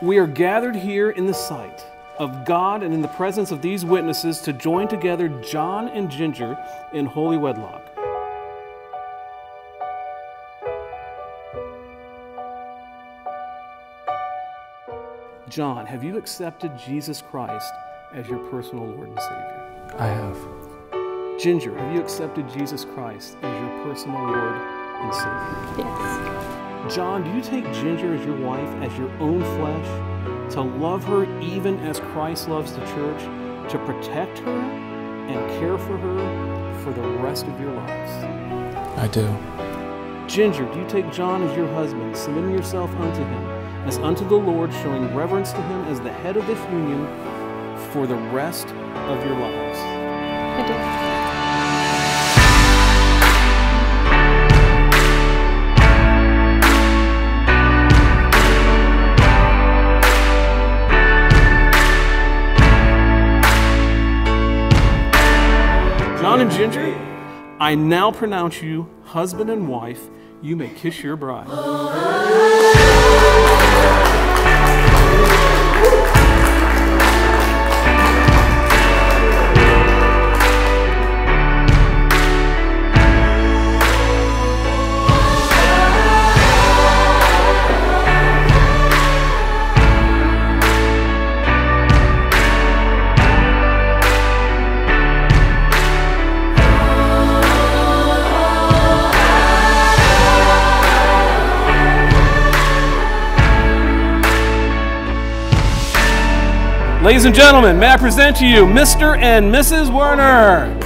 We are gathered here in the sight of God and in the presence of these witnesses to join together John and Ginger in holy wedlock. John, have you accepted Jesus Christ as your personal Lord and Savior? I have. Ginger, have you accepted Jesus Christ as your personal Lord and Savior? Yes. John, do you take Ginger as your wife, as your own flesh, to love her even as Christ loves the church, to protect her and care for her for the rest of your lives? I do. Ginger, do you take John as your husband, submitting yourself unto him, as unto the Lord, showing reverence to him as the head of this union for the rest of your lives? I do. John and Ginger, I now pronounce you husband and wife. You may kiss your bride. Ladies and gentlemen, may I present to you Mr. and Mrs. Werner.